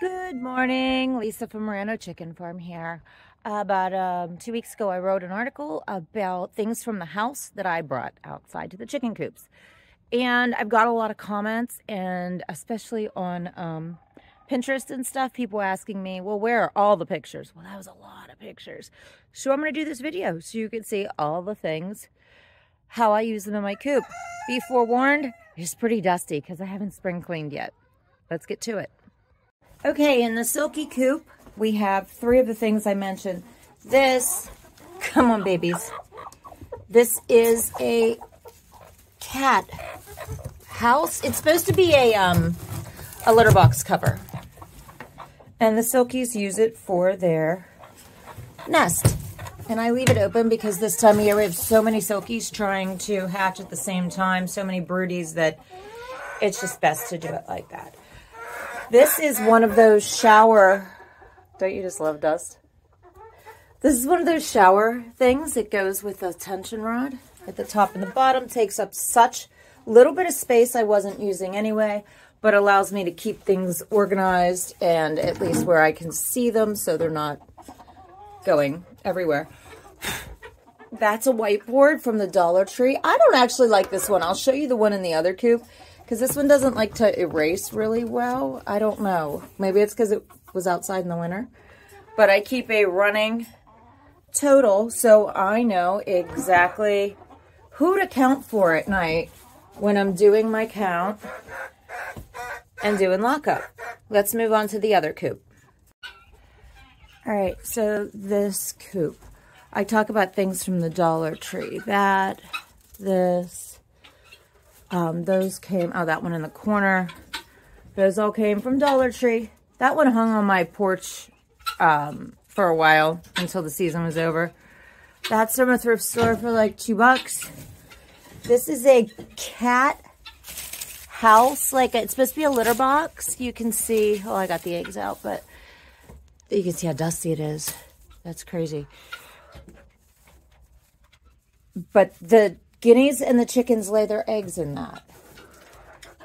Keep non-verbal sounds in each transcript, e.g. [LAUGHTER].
Good morning, Lisa from Murano Chicken Farm here. About um, two weeks ago, I wrote an article about things from the house that I brought outside to the chicken coops. And I've got a lot of comments, and especially on um, Pinterest and stuff, people asking me, well, where are all the pictures? Well, that was a lot of pictures. So I'm going to do this video so you can see all the things, how I use them in my coop. Be forewarned, it's pretty dusty because I haven't spring cleaned yet. Let's get to it. Okay, in the silkie coop, we have three of the things I mentioned. This, come on babies. This is a cat house. It's supposed to be a, um, a litter box cover. And the silkies use it for their nest. And I leave it open because this time of year we have so many silkies trying to hatch at the same time, so many broodies that it's just best to do it like that. This is one of those shower, don't you just love dust? This is one of those shower things It goes with a tension rod at the top and the bottom. Takes up such a little bit of space I wasn't using anyway, but allows me to keep things organized and at least where I can see them so they're not going everywhere. That's a whiteboard from the Dollar Tree. I don't actually like this one. I'll show you the one in the other coop. Because this one doesn't like to erase really well. I don't know. Maybe it's because it was outside in the winter. But I keep a running total so I know exactly who to count for at night when I'm doing my count and doing lockup. Let's move on to the other coop. All right, so this coop. I talk about things from the Dollar Tree. That, this, um, those came, oh, that one in the corner. Those all came from Dollar Tree. That one hung on my porch um, for a while until the season was over. That's from a thrift store for like two bucks. This is a cat house. Like it's supposed to be a litter box. You can see, oh, I got the eggs out, but you can see how dusty it is. That's crazy. But the Guineas and the chickens lay their eggs in that.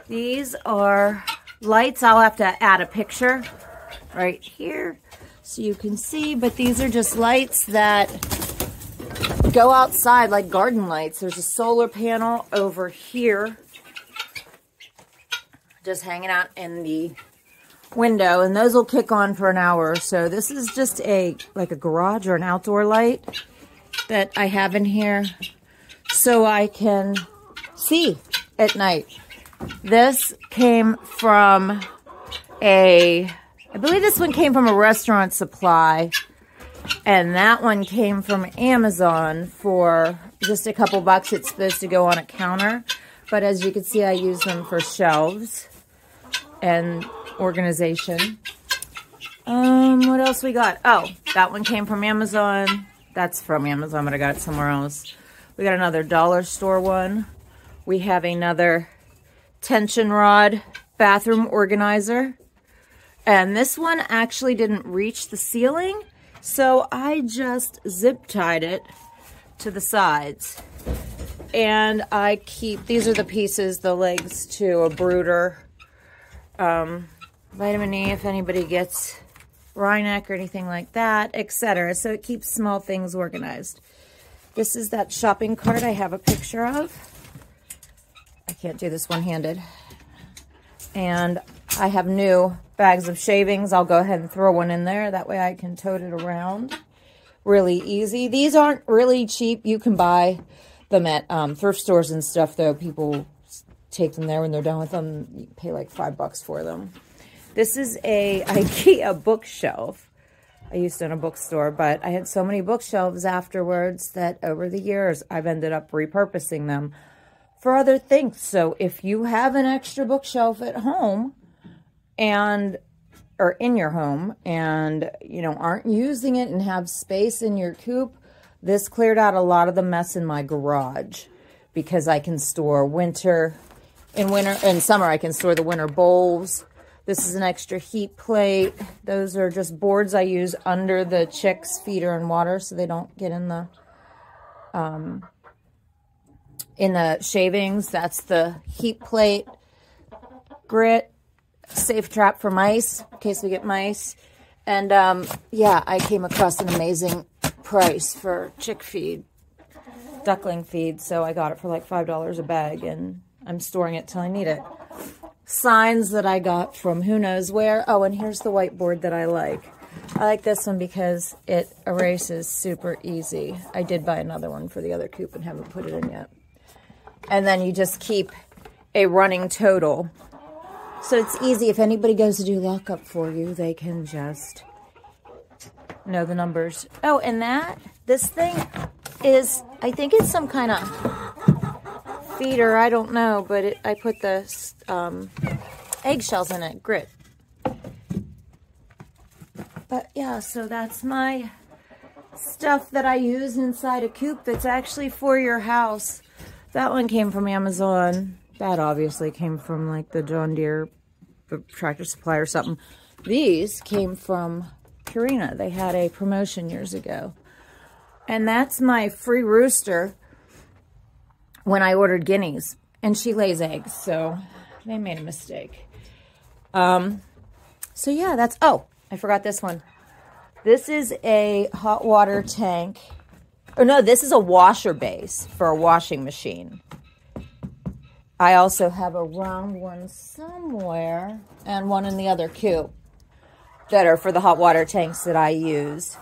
These are lights. I'll have to add a picture right here so you can see. But these are just lights that go outside like garden lights. There's a solar panel over here just hanging out in the window and those will kick on for an hour so. This is just a like a garage or an outdoor light that I have in here so I can see at night. This came from a, I believe this one came from a restaurant supply. And that one came from Amazon for just a couple bucks. It's supposed to go on a counter. But as you can see, I use them for shelves and organization. Um, what else we got? Oh, that one came from Amazon. That's from Amazon, but I got it somewhere else. We got another dollar store one. We have another tension rod bathroom organizer. And this one actually didn't reach the ceiling. So I just zip tied it to the sides. And I keep, these are the pieces, the legs to a brooder. Um, vitamin E if anybody gets wry neck or anything like that, etc. So it keeps small things organized. This is that shopping cart I have a picture of. I can't do this one-handed. And I have new bags of shavings. I'll go ahead and throw one in there. That way I can tote it around really easy. These aren't really cheap. You can buy them at um, thrift stores and stuff, though. People take them there when they're done with them. You pay like five bucks for them. This is a [LAUGHS] IKEA bookshelf. I used to in a bookstore, but I had so many bookshelves afterwards that over the years I've ended up repurposing them for other things. So if you have an extra bookshelf at home and or in your home and you know aren't using it and have space in your coop, this cleared out a lot of the mess in my garage because I can store winter in winter in summer I can store the winter bowls this is an extra heat plate. Those are just boards I use under the chicks' feeder and water so they don't get in the um, in the shavings. That's the heat plate grit. safe trap for mice in case we get mice. And um, yeah, I came across an amazing price for chick feed, duckling feed. So I got it for like $5 a bag and I'm storing it till I need it. Signs that I got from who knows where. Oh, and here's the whiteboard that I like. I like this one because it erases super easy. I did buy another one for the other coop and haven't put it in yet. And then you just keep a running total so it's easy. If anybody goes to do lockup for you, they can just know the numbers. Oh, and that, this thing is, I think it's some kind of feeder. I don't know, but it, I put the um, eggshells in it, grit. But yeah, so that's my stuff that I use inside a coop that's actually for your house. That one came from Amazon. That obviously came from like the John Deere tractor supply or something. These came from Purina. They had a promotion years ago. And that's my free rooster when I ordered guineas. And she lays eggs, so they made a mistake. Um, so yeah, that's, oh, I forgot this one. This is a hot water tank. Or no, this is a washer base for a washing machine. I also have a round one somewhere and one in the other coop that are for the hot water tanks that I use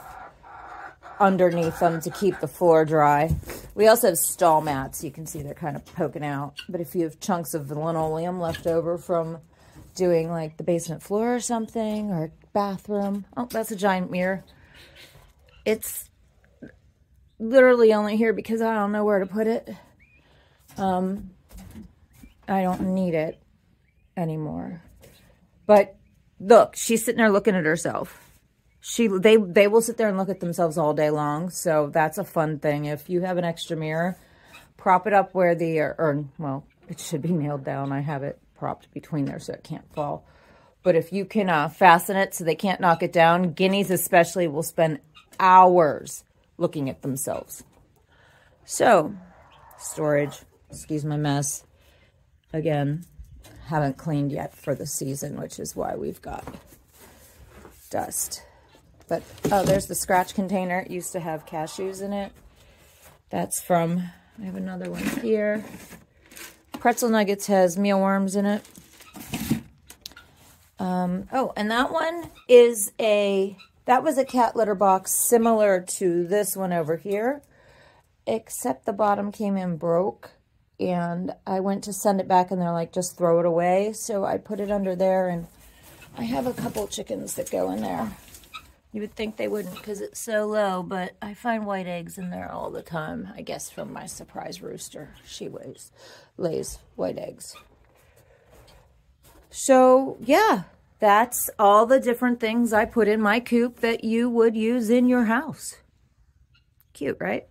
underneath them to keep the floor dry. We also have stall mats. You can see they're kind of poking out. But if you have chunks of linoleum left over from doing like the basement floor or something or bathroom. Oh, that's a giant mirror. It's literally only here because I don't know where to put it. Um, I don't need it anymore. But look, she's sitting there looking at herself. She they they will sit there and look at themselves all day long. So that's a fun thing. If you have an extra mirror, prop it up where the or, or well, it should be nailed down. I have it propped between there so it can't fall. But if you can uh, fasten it so they can't knock it down, guineas especially will spend hours looking at themselves. So, storage. Excuse my mess. Again, haven't cleaned yet for the season, which is why we've got dust. But, oh, there's the scratch container. It used to have cashews in it. That's from, I have another one here. Pretzel Nuggets has mealworms in it. Um, oh, and that one is a, that was a cat litter box similar to this one over here, except the bottom came in broke and I went to send it back and they're like, just throw it away. So I put it under there and I have a couple chickens that go in there. You would think they wouldn't because it's so low, but I find white eggs in there all the time. I guess from my surprise rooster. She lays, lays white eggs. So yeah, that's all the different things I put in my coop that you would use in your house. Cute, right?